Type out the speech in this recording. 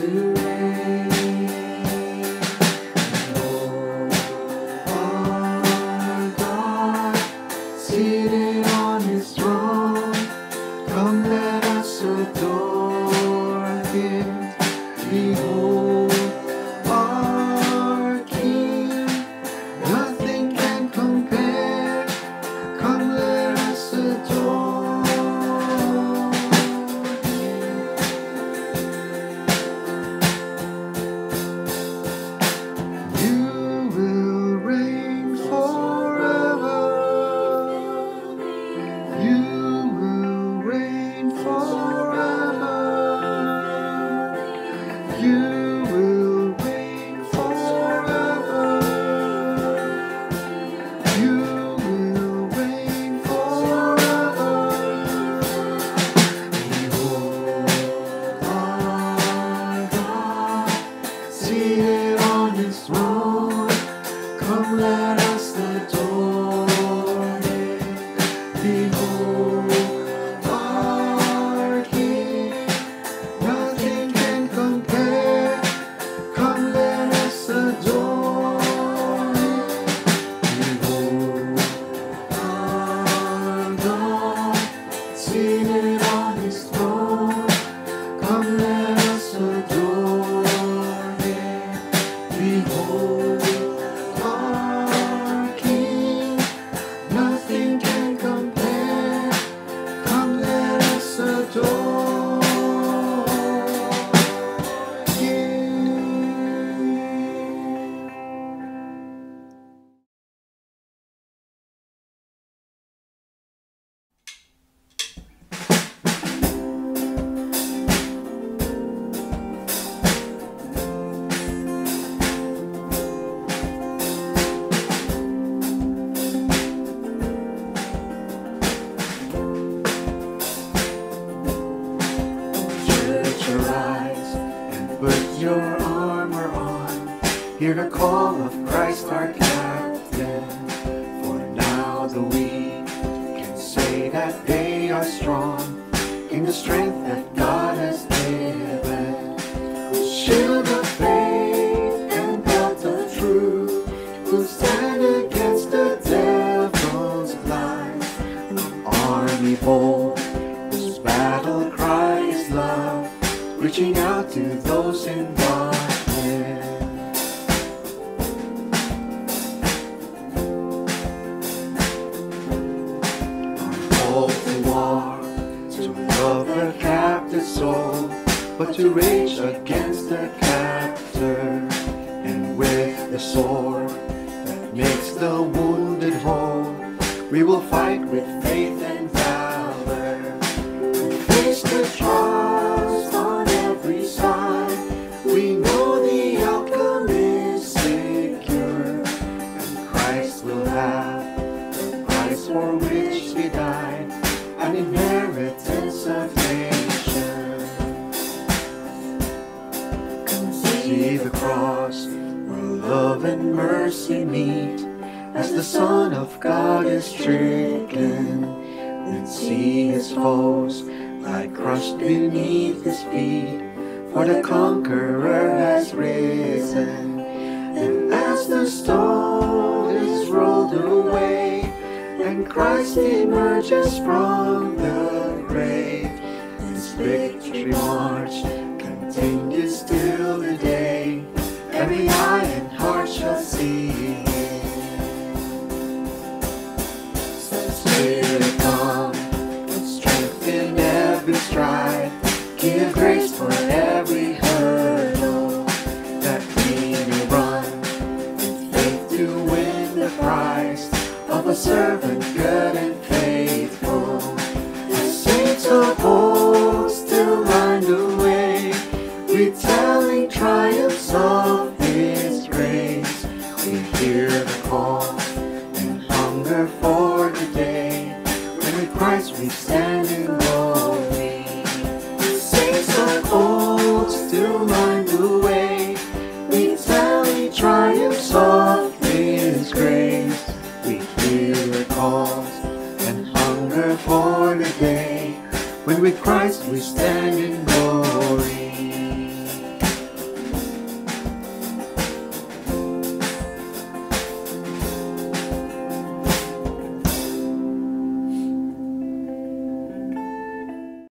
risen now to reign. Lord, our God, seated on His throne, come let us adore Him. Behold, the call of Christ our captain. For now the weak can say that they are strong in the strength to rage against the captor, and with the sword that makes the wounded whole, we will fight with faith and love and mercy meet as the Son of God is stricken. Then see his foes lie crushed beneath his feet, for the conqueror has risen. And as the stone is rolled away, and Christ emerges from the grave, his victory march continues till the day every retelling triumphs of His grace. We hear the call and hunger for the day when with Christ we stand in glory. The saints of old still line the way, retelling triumphs of His grace. We hear the calls and hunger for the day When with Christ we stand in.